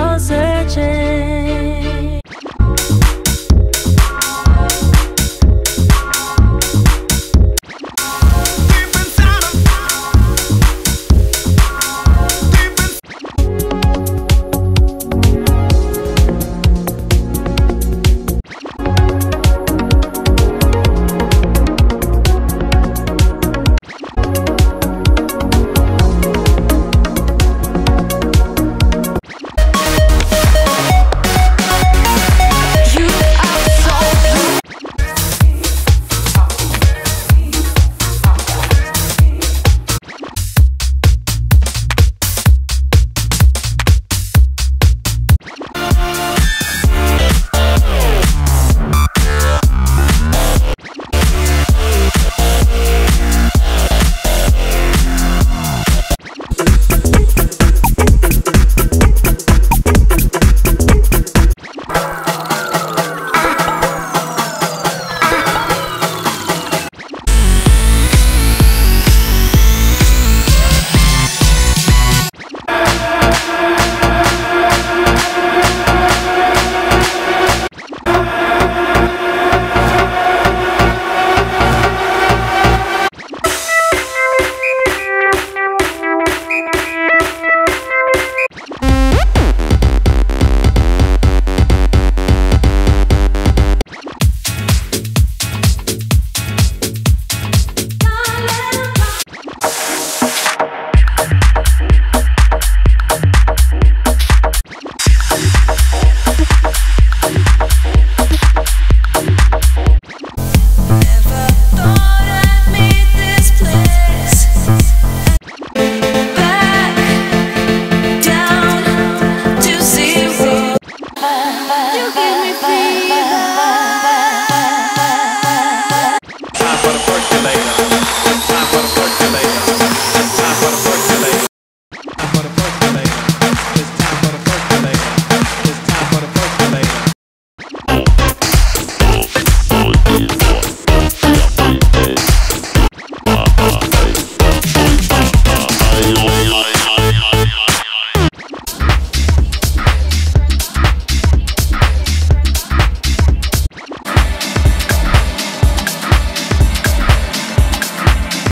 All searching.